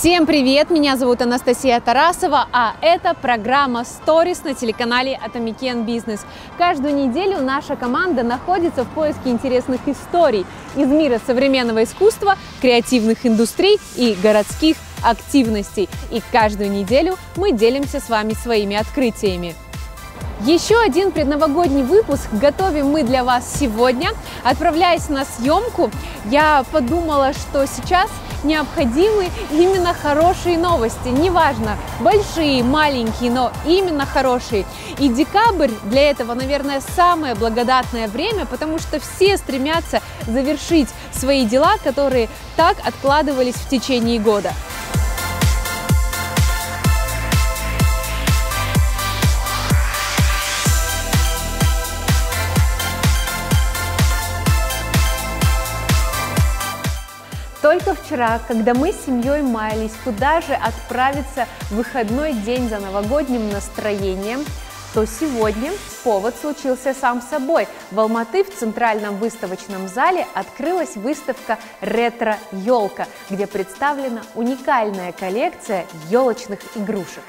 Всем привет! Меня зовут Анастасия Тарасова, а это программа Stories на телеканале Atomican Business. Каждую неделю наша команда находится в поиске интересных историй из мира современного искусства, креативных индустрий и городских активностей. И каждую неделю мы делимся с вами своими открытиями. Еще один предновогодний выпуск готовим мы для вас сегодня. Отправляясь на съемку, я подумала, что сейчас необходимы именно хорошие новости. Неважно, большие, маленькие, но именно хорошие. И декабрь для этого, наверное, самое благодатное время, потому что все стремятся завершить свои дела, которые так откладывались в течение года. Только вчера, когда мы с семьей маялись, куда же отправиться в выходной день за новогодним настроением, то сегодня повод случился сам собой. В Алматы в центральном выставочном зале открылась выставка «Ретро-елка», где представлена уникальная коллекция елочных игрушек.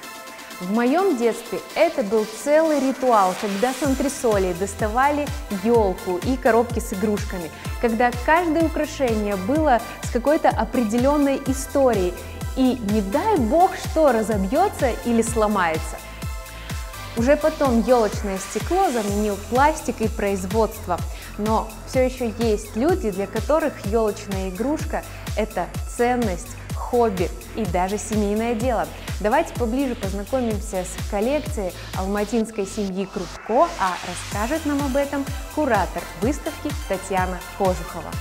В моем детстве это был целый ритуал, когда с антресолей доставали елку и коробки с игрушками, когда каждое украшение было с какой-то определенной историей, и не дай бог что разобьется или сломается. Уже потом елочное стекло заменил пластик и производство, но все еще есть люди, для которых елочная игрушка – это ценность, хобби и даже семейное дело. Давайте поближе познакомимся с коллекцией алматинской семьи Крупко, а расскажет нам об этом куратор выставки Татьяна Кожухова.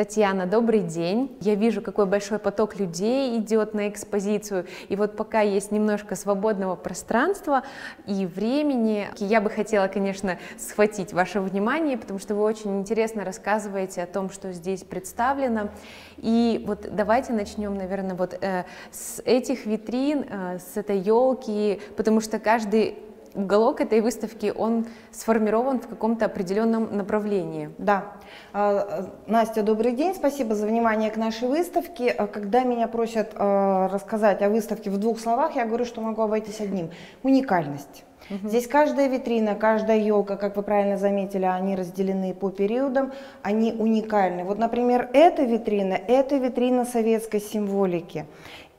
Татьяна, добрый день. Я вижу, какой большой поток людей идет на экспозицию. И вот пока есть немножко свободного пространства и времени, я бы хотела, конечно, схватить ваше внимание, потому что вы очень интересно рассказываете о том, что здесь представлено. И вот давайте начнем, наверное, вот э, с этих витрин, э, с этой елки, потому что каждый уголок этой выставки, он сформирован в каком-то определенном направлении. Да. А, Настя, добрый день, спасибо за внимание к нашей выставке. А, когда меня просят а, рассказать о выставке в двух словах, я говорю, что могу обойтись одним. Уникальность. Угу. Здесь каждая витрина, каждая елка, как вы правильно заметили, они разделены по периодам, они уникальны. Вот, например, эта витрина, это витрина советской символики.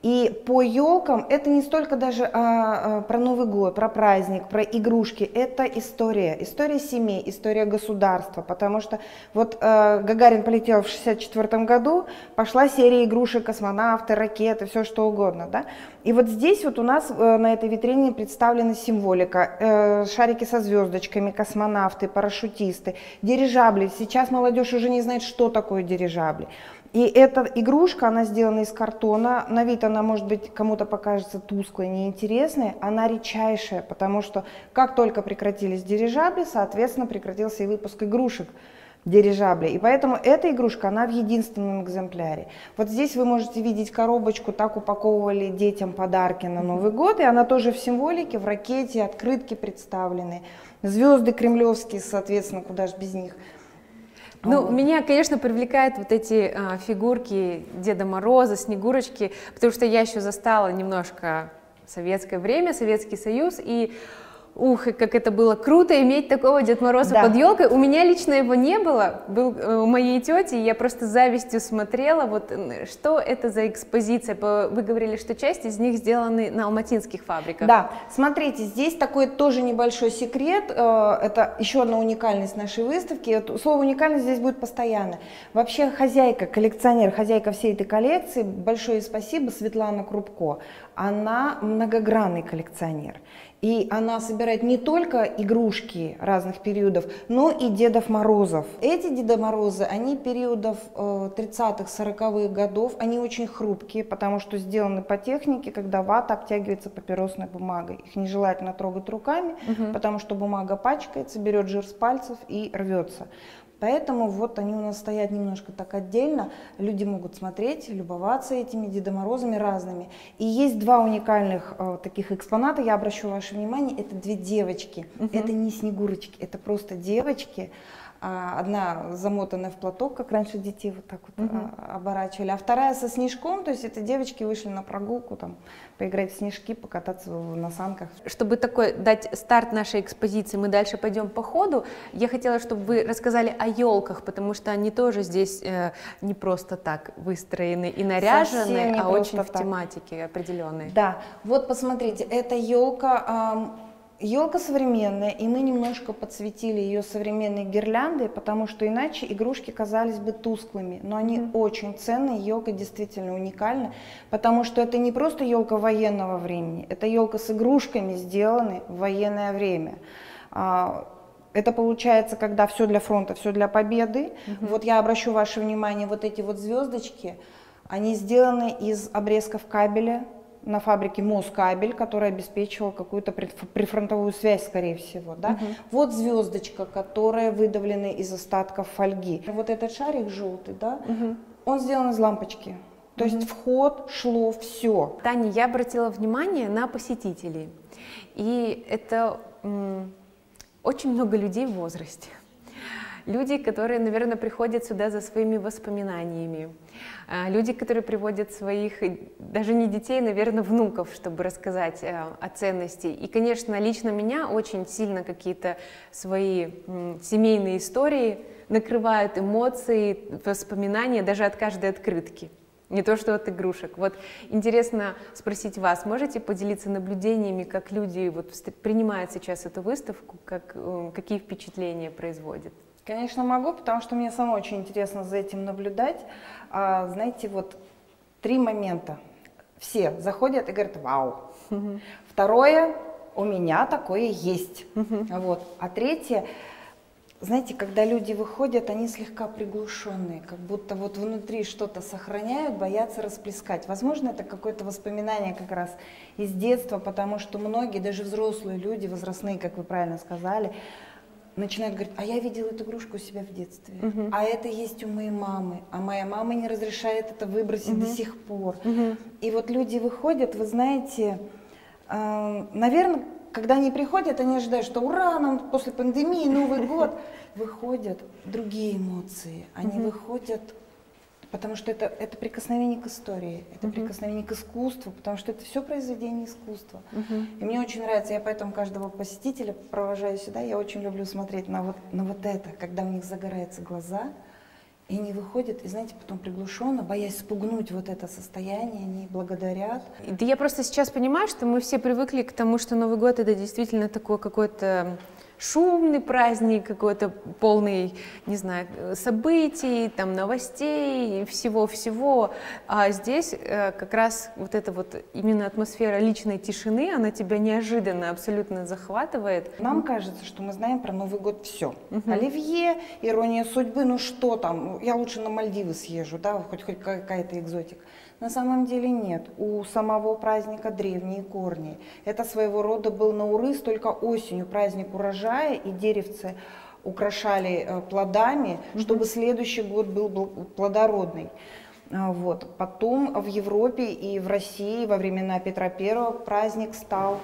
И по елкам это не столько даже а, а, про Новый год, про праздник, про игрушки, это история, история семей, история государства, потому что вот а, Гагарин полетел в 64 году, пошла серия игрушек, космонавты, ракеты, все что угодно, да. И вот здесь вот у нас э, на этой витрине представлена символика, э, шарики со звездочками, космонавты, парашютисты, дирижабли. Сейчас молодежь уже не знает, что такое дирижабли. И эта игрушка, она сделана из картона. На вид она, может быть, кому-то покажется тусклой, неинтересной. Она редчайшая, потому что как только прекратились дирижабли, соответственно, прекратился и выпуск игрушек дирижабли. И поэтому эта игрушка, она в единственном экземпляре. Вот здесь вы можете видеть коробочку, так упаковывали детям подарки на Новый год, и она тоже в символике, в ракете, открытки представлены. Звезды кремлевские, соответственно, куда же без них – ну, меня, конечно, привлекают вот эти а, фигурки Деда Мороза, Снегурочки, потому что я еще застала немножко советское время, Советский Союз, и Ух, как это было круто иметь такого Дед Мороза да. под елкой. У меня лично его не было, был э, у моей тети, я просто завистью смотрела, вот что это за экспозиция. Вы говорили, что часть из них сделаны на алматинских фабриках. Да, смотрите, здесь такой тоже небольшой секрет, э, это еще одна уникальность нашей выставки. Слово уникальность здесь будет постоянно. Вообще хозяйка, коллекционер, хозяйка всей этой коллекции, большое спасибо, Светлана Крупко, она многогранный коллекционер. И она собирает не только игрушки разных периодов, но и Дедов Морозов. Эти Деда Морозы, они периодов 30-х, э, 40-х годов, они очень хрупкие, потому что сделаны по технике, когда вата обтягивается папиросной бумагой. Их нежелательно трогать руками, угу. потому что бумага пачкается, берет жир с пальцев и рвется. Поэтому вот они у нас стоят немножко так отдельно. Люди могут смотреть, любоваться этими Дедом Морозами разными. И есть два уникальных э, таких экспоната, я обращу ваше внимание, это две девочки. Угу. Это не снегурочки, это просто девочки. А, одна замотанная в платок, как раньше детей вот так вот угу. оборачивали, а вторая со снежком, то есть это девочки вышли на прогулку, там, поиграть в снежки, покататься на санках. Чтобы такой дать старт нашей экспозиции, мы дальше пойдем по ходу. Я хотела, чтобы вы рассказали о елках, потому что они тоже здесь э, не просто так выстроены и наряжены, а очень так. в тематике определенной. Да, вот посмотрите, эта елка Елка современная, и мы немножко подсветили ее современной гирляндой, потому что иначе игрушки казались бы тусклыми. Но они mm-hmm. очень ценные, елка действительно уникальна, потому что это не просто елка военного времени, это елка с игрушками, сделанной в военное время. А, это получается, когда все для фронта, все для победы. Mm-hmm. Вот я обращу ваше внимание, вот эти вот звездочки, они сделаны из обрезков кабеля, на фабрике Москабель, который обеспечивал какую-то прифронтовую связь, скорее всего. Да? Угу. Вот звездочка, которая выдавлена из остатков фольги. Вот этот шарик желтый, да, угу. он сделан из лампочки. То угу. есть вход шло все. Таня, я обратила внимание на посетителей. И это очень много людей в возрасте. Люди, которые, наверное, приходят сюда за своими воспоминаниями а, люди, которые приводят своих, даже не детей, наверное, внуков, чтобы рассказать э, о ценности. И, конечно, лично меня очень сильно какие-то свои семейные истории накрывают эмоции, воспоминания даже от каждой открытки. Не то, что от игрушек. Вот интересно спросить вас, можете поделиться наблюдениями, как люди вот принимают сейчас эту выставку, как, э, какие впечатления производят? Конечно, могу, потому что мне самой очень интересно за этим наблюдать. А, знаете, вот три момента. Все заходят и говорят «Вау!». Угу. Второе «У меня такое есть». Угу. Вот. А третье знаете, когда люди выходят, они слегка приглушенные, как будто вот внутри что-то сохраняют, боятся расплескать. Возможно, это какое-то воспоминание как раз из детства, потому что многие, даже взрослые люди, возрастные, как вы правильно сказали, начинают говорить, а я видел эту игрушку у себя в детстве, uh-huh. а это есть у моей мамы, а моя мама не разрешает это выбросить uh-huh. до сих пор. Uh-huh. И вот люди выходят, вы знаете, э, наверное, когда они приходят, они ожидают, что ура, нам после пандемии Новый год. Выходят другие эмоции, они uh-huh. выходят Потому что это, это прикосновение к истории, это uh-huh. прикосновение к искусству, потому что это все произведение искусства. Uh-huh. И мне очень нравится, я поэтому каждого посетителя провожаю сюда, я очень люблю смотреть на вот, на вот это, когда у них загораются глаза, и они выходят, и знаете, потом приглушенно, боясь спугнуть вот это состояние, они благодарят. Да я просто сейчас понимаю, что мы все привыкли к тому, что Новый год это действительно такое какое-то шумный праздник, какой-то полный, не знаю, событий, там, новостей, всего-всего. А здесь э, как раз вот эта вот именно атмосфера личной тишины, она тебя неожиданно абсолютно захватывает. Нам кажется, что мы знаем про Новый год все. Угу. Оливье, ирония судьбы, ну что там, я лучше на Мальдивы съезжу, да, хоть, хоть какая-то экзотика. На самом деле нет. У самого праздника древние корни. Это своего рода был наурыз только осенью, праздник урожая, и деревцы украшали э, плодами, чтобы следующий год был плодородный. А, вот. Потом в Европе и в России во времена Петра I праздник стал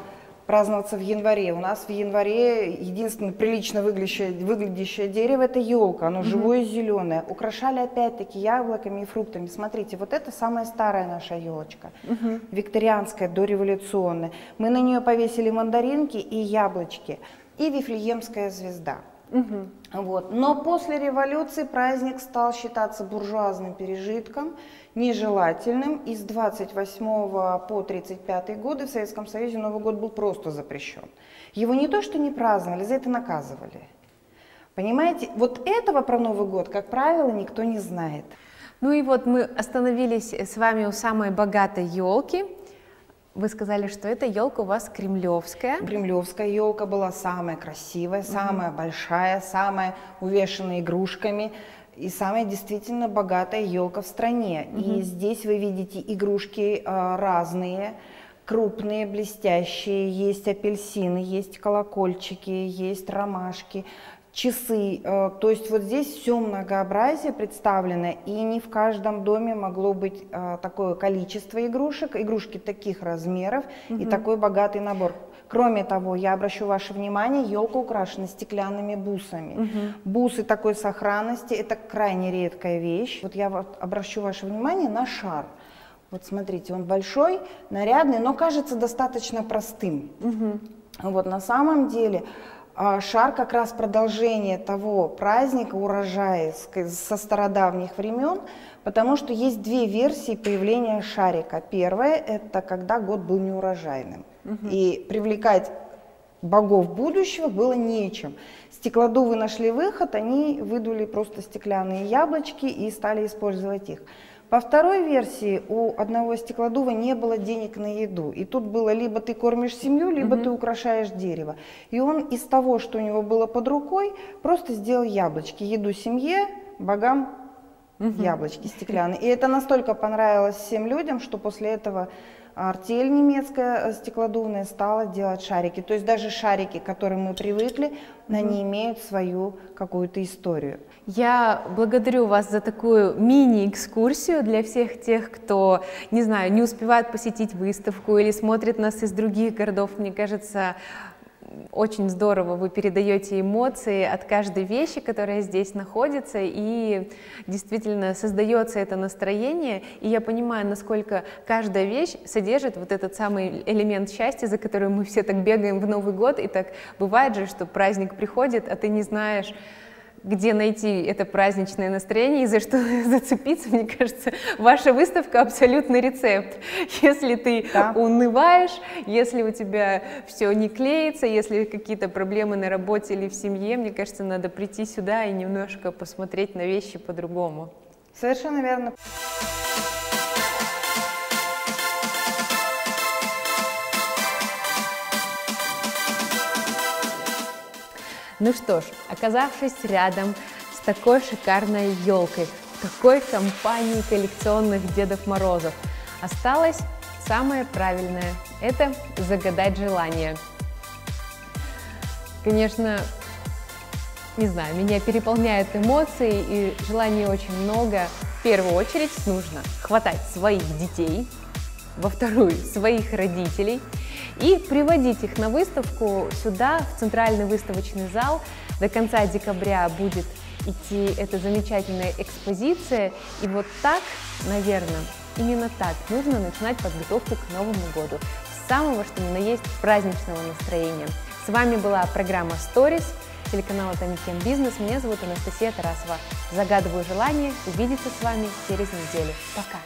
праздноваться в январе. У нас в январе единственное прилично выглядящее, выглядящее дерево это елка, оно угу. живое зеленое. Украшали опять-таки яблоками и фруктами. Смотрите, вот это самая старая наша елочка, угу. викторианская, дореволюционная. Мы на нее повесили мандаринки и яблочки и Вифлеемская звезда. Угу. Вот. Но после революции праздник стал считаться буржуазным пережитком, нежелательным. И с 28 по 35 годы в Советском Союзе Новый год был просто запрещен. Его не то что не праздновали, за это наказывали. Понимаете, вот этого про Новый год, как правило, никто не знает. Ну и вот мы остановились с вами у самой богатой елки. Вы сказали, что эта елка у вас кремлевская. Кремлевская елка была самая красивая, самая угу. большая, самая увешанная игрушками и самая действительно богатая елка в стране. Угу. И здесь вы видите игрушки э, разные, крупные, блестящие. Есть апельсины, есть колокольчики, есть ромашки. Часы. Э, то есть вот здесь все многообразие представлено, и не в каждом доме могло быть э, такое количество игрушек, игрушки таких размеров угу. и такой богатый набор. Кроме того, я обращу ваше внимание, елка украшена стеклянными бусами. Угу. Бусы такой сохранности – это крайне редкая вещь. Вот я вот обращу ваше внимание на шар. Вот смотрите, он большой, нарядный, но кажется достаточно простым. Угу. Вот на самом деле шар как раз продолжение того праздника урожая со стародавних времен, потому что есть две версии появления шарика. Первая – это когда год был неурожайным. Угу. И привлекать богов будущего было нечем. Стеклодувы нашли выход, они выдули просто стеклянные яблочки и стали использовать их. По второй версии у одного стеклодува не было денег на еду. И тут было либо ты кормишь семью, либо угу. ты украшаешь дерево. И он из того, что у него было под рукой, просто сделал яблочки. Еду семье, богам угу. яблочки стеклянные. И это настолько понравилось всем людям, что после этого артель немецкая э, стеклодувная стала делать шарики. То есть даже шарики, к которым мы привыкли, mm-hmm. они имеют свою какую-то историю. Я благодарю вас за такую мини-экскурсию для всех тех, кто, не знаю, не успевает посетить выставку или смотрит нас из других городов. Мне кажется, очень здорово вы передаете эмоции от каждой вещи, которая здесь находится, и действительно создается это настроение, и я понимаю, насколько каждая вещь содержит вот этот самый элемент счастья, за который мы все так бегаем в Новый год, и так бывает же, что праздник приходит, а ты не знаешь, где найти это праздничное настроение и за что зацепиться, мне кажется, ваша выставка абсолютный рецепт. Если ты да. унываешь, если у тебя все не клеится, если какие-то проблемы на работе или в семье, мне кажется, надо прийти сюда и немножко посмотреть на вещи по-другому. Совершенно верно. Ну что ж, оказавшись рядом с такой шикарной елкой, такой компании коллекционных Дедов Морозов, осталось самое правильное – это загадать желание. Конечно, не знаю, меня переполняют эмоции и желаний очень много. В первую очередь нужно хватать своих детей, во вторую своих родителей – и приводить их на выставку сюда, в центральный выставочный зал. До конца декабря будет идти эта замечательная экспозиция. И вот так, наверное, именно так нужно начинать подготовку к Новому году. Самого, что ни на есть, праздничного настроения. С вами была программа Stories, телеканала Томикен Бизнес. Меня зовут Анастасия Тарасова. Загадываю желание увидеться с вами через неделю. Пока!